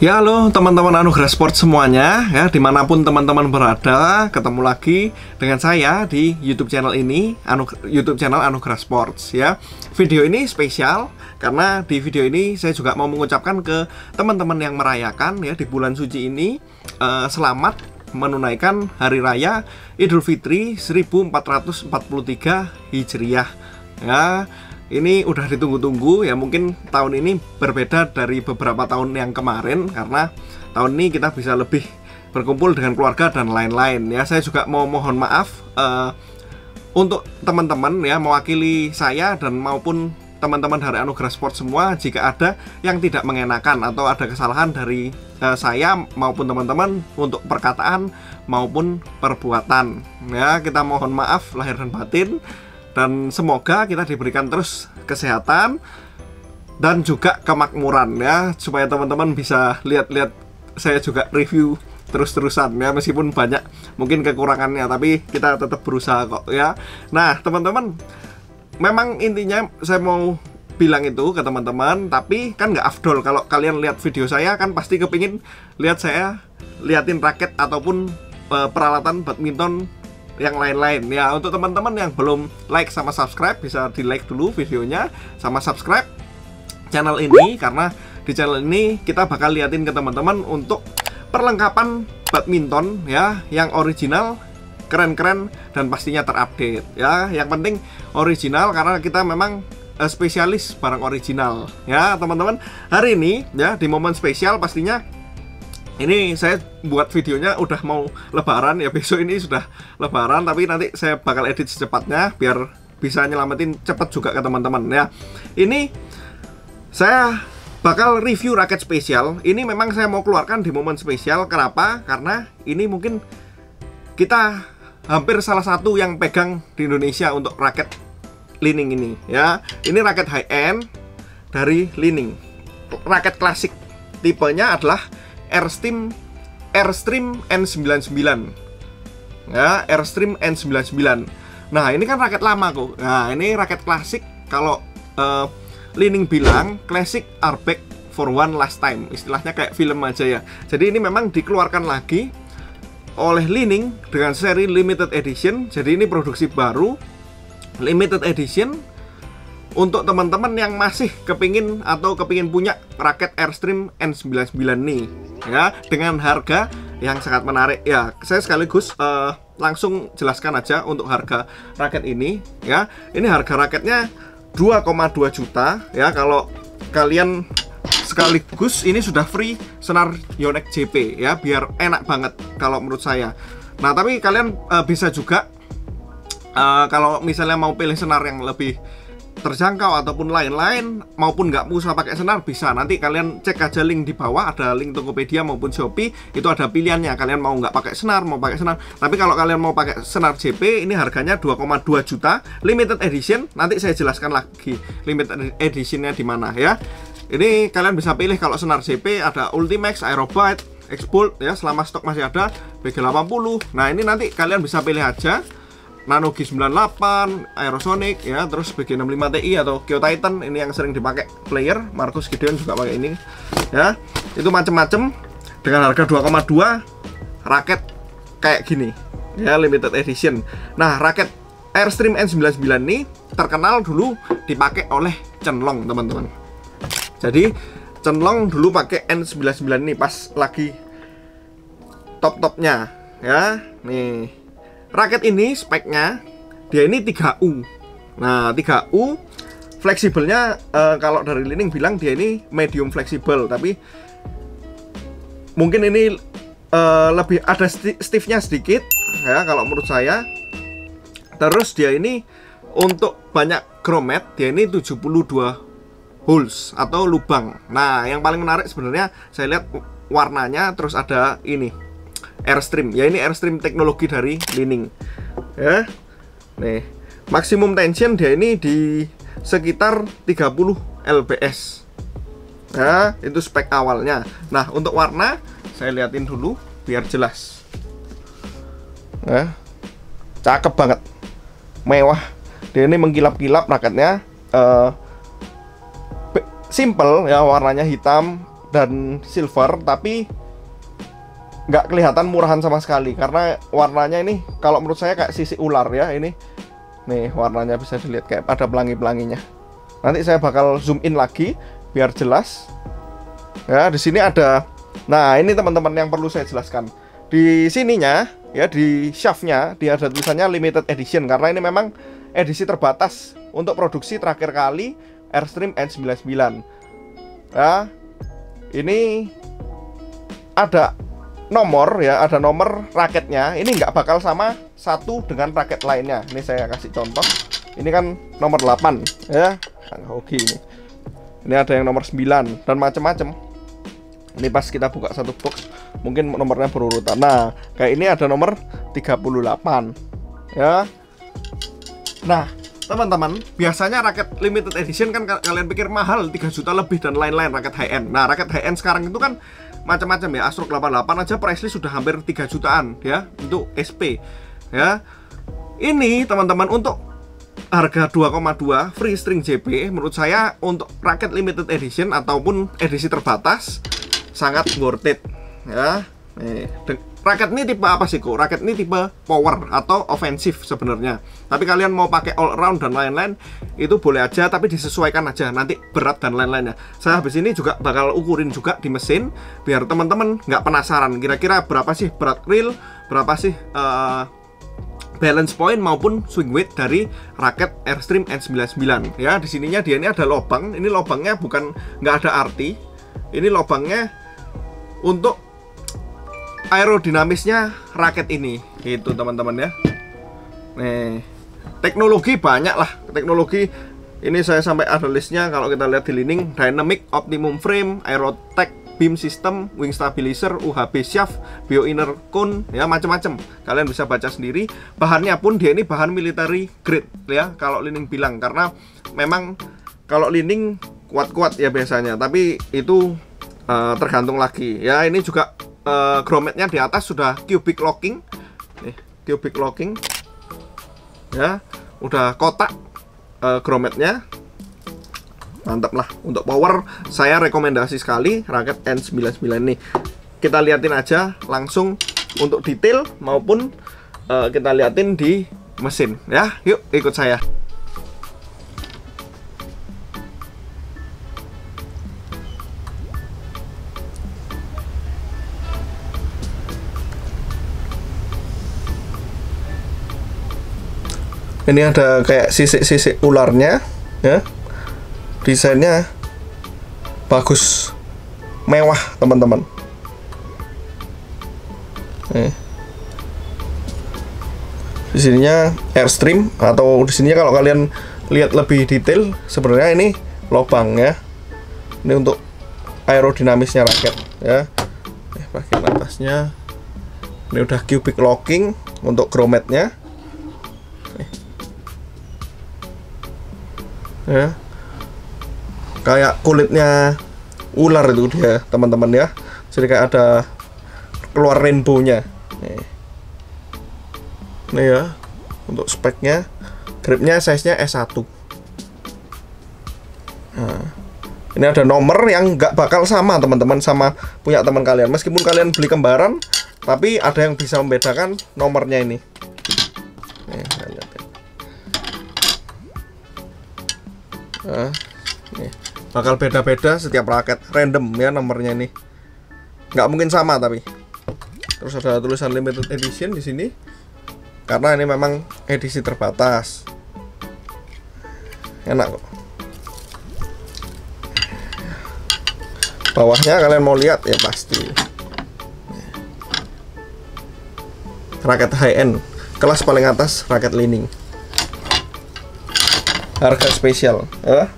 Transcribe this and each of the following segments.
Ya halo teman-teman Anugerah Sport semuanya. Ya di mana pun teman-teman berada ketemu lagi dengan saya di YouTube channel ini Anu YouTube channel Anugerah Sports ya. Video ini spesial karena di video ini saya juga mau mengucapkan ke teman-teman yang merayakan ya di bulan suci ini uh, selamat menunaikan hari raya Idul Fitri 1443 Hijriah ya ini udah ditunggu-tunggu ya mungkin tahun ini berbeda dari beberapa tahun yang kemarin karena tahun ini kita bisa lebih berkumpul dengan keluarga dan lain-lain. Ya saya juga mau mohon maaf uh, untuk teman-teman ya mewakili saya dan maupun teman-teman dari Anugerah Sport semua jika ada yang tidak mengenakan atau ada kesalahan dari uh, saya maupun teman-teman untuk perkataan maupun perbuatan. Ya kita mohon maaf lahir dan batin dan semoga kita diberikan terus kesehatan dan juga kemakmuran ya supaya teman-teman bisa lihat-lihat saya juga review terus-terusan ya meskipun banyak mungkin kekurangannya tapi kita tetap berusaha kok ya. Nah teman-teman memang intinya saya mau bilang itu ke teman-teman tapi kan nggak afdol. Kalau kalian lihat video saya kan pasti kepingin lihat saya liatin raket ataupun uh, peralatan badminton yang lain-lain. Ya untuk teman-teman yang belum like sama subscribe bisa di like dulu videonya sama subscribe channel ini karena di channel ini kita bakal liatin ke teman-teman untuk perlengkapan badminton ya yang original keren-keren dan pastinya terupdate ya. Yang penting original karena kita memang uh, spesialis barang original ya teman-teman. Hari ini ya di momen spesial pastinya ini saya buat videonya udah mau lebaran ya besok ini sudah lebaran tapi nanti saya bakal edit secepatnya biar bisa nyelamatin cepat juga ke teman-teman ya. Ini saya bakal review raket spesial. Ini memang saya mau keluarkan di momen spesial. Kenapa? Karena ini mungkin kita hampir salah satu yang pegang di Indonesia untuk raket Lining ini ya. Ini raket high end dari Lining. Raket klasik tipenya adalah Airstream Airstream N99. Ya Airstream N99. Nah ini kan raket lama kok. Nah ini raket klasik kalau uh, Lining bilang classic are back for one last time. Istilahnya kayak film aja ya. Jadi ini memang dikeluarkan lagi oleh Lining dengan seri limited edition. Jadi ini produksi baru limited edition untuk teman-teman yang masih kepingin atau kepingin punya raket Airstream N99 nih ya dengan harga yang sangat menarik ya saya sekaligus uh, langsung jelaskan aja untuk harga raket ini ya. Ini harga raketnya 2,2 juta ya. Kalau kalian sekaligus ini sudah free senar Yonex JP ya biar enak banget kalau menurut saya. Nah tapi kalian uh, bisa juga uh, kalau misalnya mau pilih senar yang lebih terjangkau ataupun lain-lain maupun nggak usah pakai senar bisa. Nanti kalian cek aja link di bawah ada link Tokopedia maupun Shopee itu ada pilihannya. Kalian mau nggak pakai senar mau pakai senar tapi kalau kalian mau pakai senar JP ini harganya 2,2 juta limited edition. Nanti saya jelaskan lagi limited editionnya di mana ya. Ini kalian bisa pilih kalau senar JP ada Ultimax, Aerobite, Expult ya selama stok masih ada BG80 nah ini nanti kalian bisa pilih aja Nano G98, Aerosonic ya, terus BG65 Ti atau Kyo Titan ini yang sering dipakai player, Marcus Gideon juga pakai ini. Ya, itu macam-macam dengan harga 2,2 raket kayak gini. Ya, limited edition. Nah, raket Airstream N99 ini terkenal dulu dipakai oleh Chenlong, teman-teman. Jadi, Chenlong dulu pakai N99 ini pas lagi top-topnya ya. Nih, Raket ini speknya dia ini 3U. Nah, 3U fleksibelnya uh, kalau dari Lining bilang dia ini medium fleksibel, tapi mungkin ini uh, lebih ada stiffnya sedikit ya kalau menurut saya. Terus dia ini untuk banyak kromet dia ini 72 holes atau lubang. Nah, yang paling menarik sebenarnya saya lihat warnanya terus ada ini Airstream. Ya ini Airstream teknologi dari Lining. Ya. Nih, maksimum tension dia ini di sekitar 30 lbs. Ya, itu spek awalnya. Nah, untuk warna saya liatin dulu biar jelas. Ya. Cakep banget. Mewah. Dia ini mengkilap-kilap raketnya uh, simple ya warnanya hitam dan silver tapi nggak kelihatan murahan sama sekali. Karena warnanya ini kalau menurut saya kayak sisi ular ya ini. Nih warnanya bisa dilihat kayak ada pelangi-pelanginya. Nanti saya bakal zoom in lagi biar jelas. Ya di sini ada. Nah ini teman-teman yang perlu saya jelaskan. Di sininya ya di shaftnya dia ada tulisannya limited edition. Karena ini memang edisi terbatas untuk produksi terakhir kali Airstream N99 ya ini ada nomor ya ada nomor raketnya. Ini nggak bakal sama satu dengan raket lainnya. Ini saya kasih contoh. Ini kan nomor 8 ya. Oke ini. Ini ada yang nomor 9 dan macam-macam ini pas kita buka satu box mungkin nomornya berurutan. Nah kayak ini ada nomor 38 ya. Nah teman-teman biasanya raket limited edition kan kalian pikir mahal 3 juta lebih dan lain-lain raket high end. Nah raket high end sekarang itu kan macam-macam ya Astro 88 aja price list sudah hampir 3 jutaan ya untuk SP ya. Ini teman-teman untuk harga 2,2 free string JP menurut saya untuk raket limited edition ataupun edisi terbatas sangat worth it ya. Nih raket ini tipe apa sih kok? Raket ini tipe power atau ofensif sebenarnya. Tapi kalian mau pakai all around dan lain-lain itu boleh aja, tapi disesuaikan aja nanti berat dan lain-lainnya. Saya habis ini juga bakal ukurin juga di mesin biar teman-teman nggak penasaran kira-kira berapa sih berat reel, berapa sih uh, balance point maupun swing weight dari raket Airstream N99 ya di sininya dia ini ada lubang ini lubangnya bukan nggak ada arti ini lubangnya untuk aerodinamisnya raket ini. Gitu teman-teman ya. Nih teknologi banyak lah. Teknologi ini saya sampai ada listnya. Kalau kita lihat di lining dynamic optimum frame aerotech beam system wing stabilizer UHB shaft bio inner cone ya macam-macam kalian bisa baca sendiri. Bahannya pun dia ini bahan military grade ya kalau lining bilang. Karena memang kalau lining kuat-kuat ya biasanya. Tapi itu uh, tergantung lagi. Ya ini juga uh, grometnya di atas sudah cubic locking. Nih cubic locking. Ya udah kotak uh, grometnya. Mantap lah untuk power. Saya rekomendasi sekali raket N99 ini kita liatin aja langsung untuk detail maupun uh, kita liatin di mesin. Ya yuk ikut saya ini ada kayak sisik-sisik ularnya ya. Desainnya bagus. Mewah teman-teman. Di sininya airstream atau di sini kalau kalian lihat lebih detail sebenarnya ini lubang ya. Ini untuk aerodinamisnya raket ya. Eh, bagian atasnya. Ini udah cubic locking untuk grometnya ya. Kayak kulitnya ular itu dia teman-teman ya. Jadi kayak ada keluar rainbownya. Nih. Nih ya untuk speknya. Gripnya size nya S1 nah, ini ada nomor yang nggak bakal sama teman-teman sama punya teman kalian. Meskipun kalian beli kembaran tapi ada yang bisa membedakan nomornya ini Nih. bakal beda-beda setiap raket. Random ya nomornya nih nggak mungkin sama tapi. Terus ada tulisan limited edition di sini. Karena ini memang edisi terbatas. Enak kok. Bawahnya kalian mau lihat? Ya pasti. Raket high end. Kelas paling atas raket leaning harga spesial ya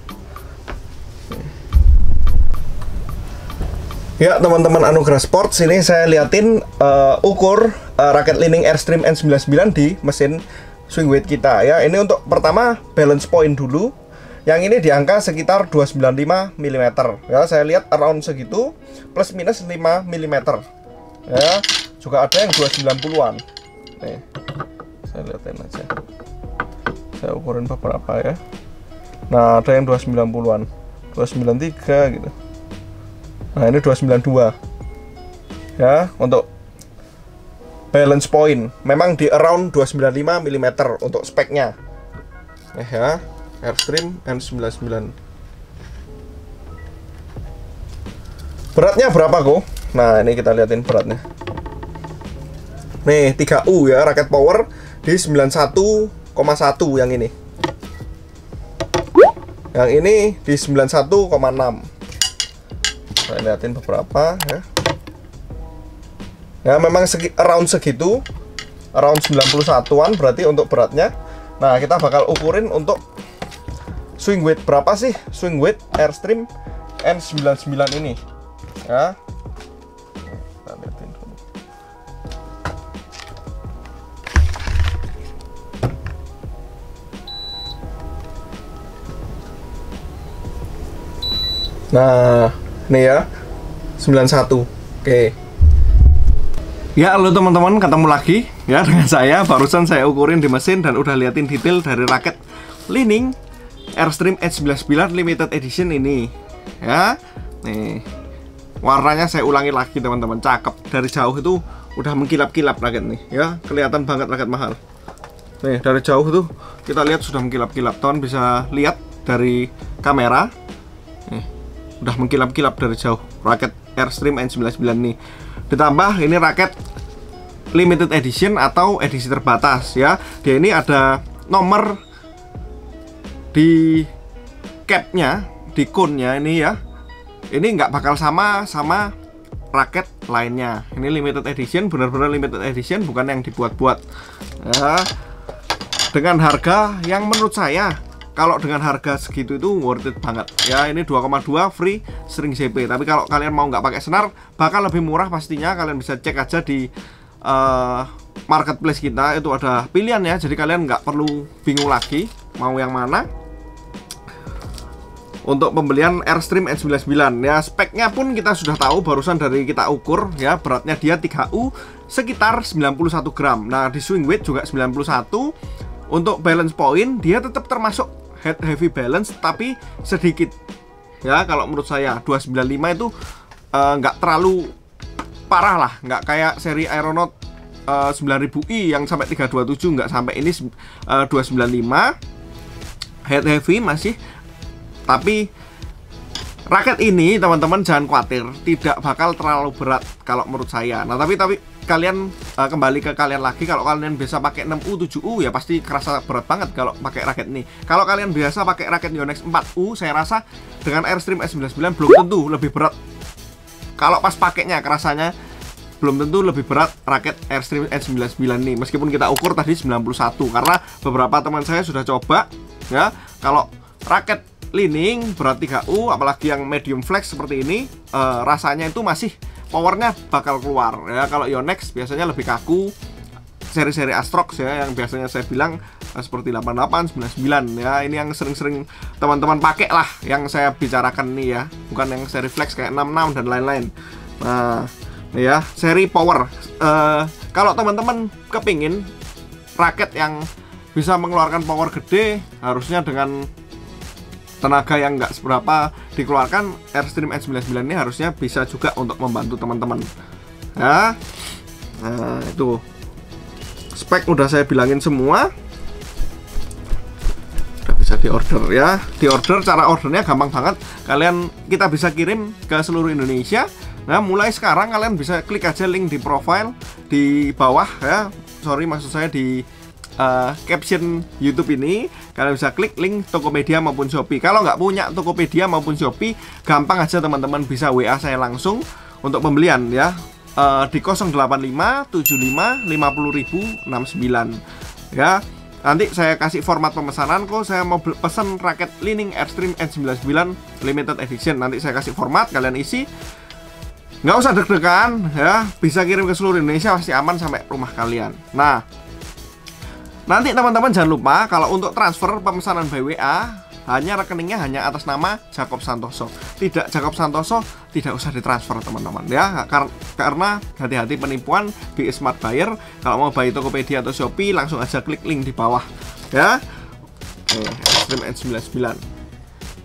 Ya teman-teman Anugerah Sports ini saya liatin uh, ukur uh, raket leaning Airstream N99 di mesin swing weight kita ya. Ini untuk pertama balance point dulu. Yang ini di angka sekitar 295 mm ya. Saya lihat around segitu plus minus 5 mm. Ya. Juga ada yang 290-an. Nih. Saya lihatin aja saya ukurin beberapa ya. Nah ada yang 290-an 293 gitu. Nah ini 292 ya untuk balance point. Memang di around 295 mm untuk speknya. Eh ya Airstream N99 beratnya berapa kok nah ini kita liatin beratnya. Nih 3U ya raket power di 91,1 yang ini. Yang ini di 91,6 saya liatin beberapa ya. Ya memang segi, around segitu around 91an berarti untuk beratnya. Nah kita bakal ukurin untuk swing weight berapa sih? Swing weight Airstream N99 ini. Ya Nah, ini ya 91. Oke. Ya, halo teman-teman, ketemu lagi ya dengan saya. Barusan saya ukurin di mesin dan udah liatin detail dari raket Lining Airstream H99 Limited Edition ini. Ya. Nih. Warnanya saya ulangi lagi teman-teman, cakep. Dari jauh itu udah mengkilap-kilap raket nih, ya. Kelihatan banget raket mahal. Nih, dari jauh itu kita lihat sudah mengkilap-kilap. Teman bisa lihat dari kamera udah mengkilap-kilap dari jauh. Raket Airstream N99 nih. Ditambah ini raket limited edition atau edisi terbatas ya. Dia ini ada nomor di capnya di kunnya ini ya. Ini nggak bakal sama sama raket lainnya. Ini limited edition benar-benar limited edition bukan yang dibuat-buat. Ya. Dengan harga yang menurut saya kalau dengan harga segitu itu worth it banget. Ya ini 2,2 free string CP tapi kalau kalian mau nggak pakai senar bakal lebih murah pastinya. Kalian bisa cek aja di uh, marketplace kita. Itu ada pilihan ya jadi kalian nggak perlu bingung lagi mau yang mana. Untuk pembelian Airstream N99 ya speknya pun kita sudah tahu barusan dari kita ukur ya beratnya dia 3U sekitar 91 gram. Nah di swing weight juga 91 untuk balance point dia tetap termasuk head heavy balance tapi sedikit. Ya kalau menurut saya 295 itu eh, nggak uh, terlalu parah lah. Nggak kayak seri Aeronaut uh, 9000i yang sampai 327 nggak sampai ini uh, 295 head heavy masih tapi raket ini teman-teman jangan khawatir. Tidak bakal terlalu berat kalau menurut saya. Nah tapi tapi kalian uh, kembali ke kalian lagi kalau kalian biasa pakai 6U 7U ya pasti kerasa berat banget kalau pakai raket ini. Kalau kalian biasa pakai raket Yonex 4U saya rasa dengan Airstream S99 belum tentu lebih berat. Kalau pas pakainya kerasanya belum tentu lebih berat raket Airstream S99 ini. Meskipun kita ukur tadi 91 karena beberapa teman saya sudah coba ya. Kalau raket Lining berat 3U apalagi yang medium flex seperti ini uh, rasanya itu masih powernya bakal keluar. Ya kalau Yonex biasanya lebih kaku. Seri-seri Astrox ya yang biasanya saya bilang eh, seperti 88, 99 ya ini yang sering-sering teman-teman pakai lah yang saya bicarakan nih ya. Bukan yang seri flex kayak 66 dan lain-lain. Nah ya seri power. Uh, kalau teman-teman kepingin raket yang bisa mengeluarkan power gede harusnya dengan tenaga yang nggak seberapa dikeluarkan Airstream N99 ini harusnya bisa juga untuk membantu teman-teman. Ya. Nah itu. Spek udah saya bilangin semua. Udah bisa di order ya. Di order cara ordernya gampang banget. Kalian kita bisa kirim ke seluruh Indonesia. Nah mulai sekarang kalian bisa klik aja link di profile di bawah ya. Sorry maksud saya di uh, caption YouTube ini kalian bisa klik link Tokopedia maupun Shopee. Kalau nggak punya Tokopedia maupun Shopee, gampang aja teman-teman bisa WA saya langsung untuk pembelian ya uh, di 085 75 50 69 ya. Nanti saya kasih format pemesanan kok saya mau pesan raket Lining Airstream N99 limited edition. Nanti saya kasih format kalian isi nggak usah deg-degan ya bisa kirim ke seluruh Indonesia pasti aman sampai rumah kalian nah Nanti teman-teman jangan lupa kalau untuk transfer pemesanan by WA hanya rekeningnya hanya atas nama Jacob Santoso. Tidak Jacob Santoso tidak usah ditransfer teman-teman ya Kar karena hati-hati penipuan di Smart Buyer. Kalau mau buy Tokopedia atau Shopee langsung aja klik link di bawah ya. Eh, N99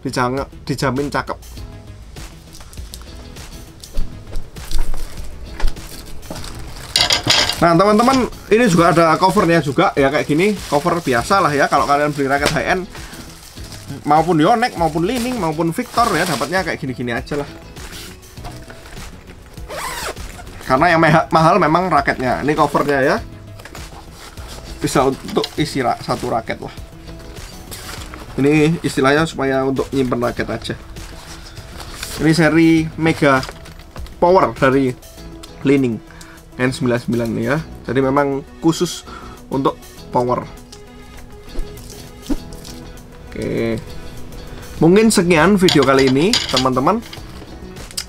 dijamin, dijamin cakep. Nah teman-teman ini juga ada covernya juga ya kayak gini. Cover biasa lah ya kalau kalian beli raket high end maupun Yonex maupun Lining maupun Victor ya dapatnya kayak gini-gini aja lah. Karena yang mahal memang raketnya. Ini covernya ya. Bisa untuk isi ra satu raket lah. Ini istilahnya supaya untuk nyimpen raket aja. Ini seri Mega Power dari Lining N99 nih ya. Jadi memang khusus untuk power. Oke. Mungkin sekian video kali ini teman-teman.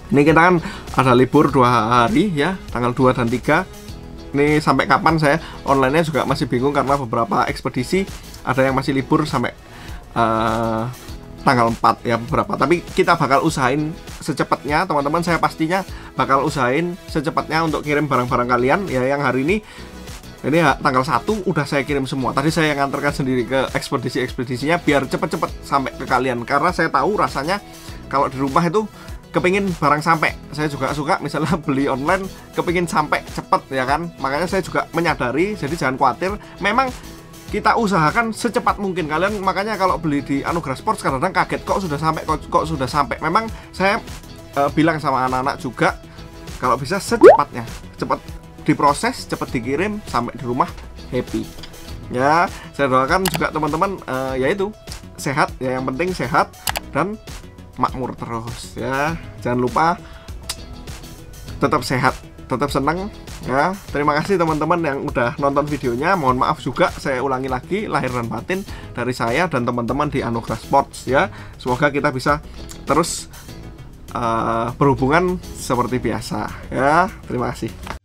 Ini kita kan ada libur dua hari ya tanggal 2 dan 3 ini sampai kapan saya online-nya juga masih bingung karena beberapa ekspedisi ada yang masih libur sampai uh, tanggal 4 ya beberapa. Tapi kita bakal usahain secepatnya teman-teman saya pastinya bakal usahain secepatnya untuk kirim barang-barang kalian ya yang hari ini. Ini ya, tanggal 1 udah saya kirim semua. Tadi saya ngantarkan sendiri ke ekspedisi-ekspedisinya biar cepet-cepet sampai ke kalian. Karena saya tahu rasanya kalau di rumah itu kepingin barang sampai. Saya juga suka misalnya beli online kepingin sampai cepet ya kan? Makanya saya juga menyadari jadi jangan khawatir. Memang kita usahakan secepat mungkin. Kalian makanya kalau beli di Anugerah Sports kadang-kadang kaget kok sudah sampai kok, kok sudah sampai. Memang saya uh, bilang sama anak-anak juga kalau bisa secepatnya cepat diproses cepat dikirim sampai di rumah happy. Ya saya doakan juga teman-teman uh, ya itu sehat ya yang penting sehat dan makmur terus ya. Jangan lupa tetap sehat tetap senang ya. Terima kasih teman-teman yang udah nonton videonya. Mohon maaf juga saya ulangi lagi lahir dan batin dari saya dan teman-teman di Anugerah Sports ya. Semoga kita bisa terus uh, berhubungan seperti biasa ya. Terima kasih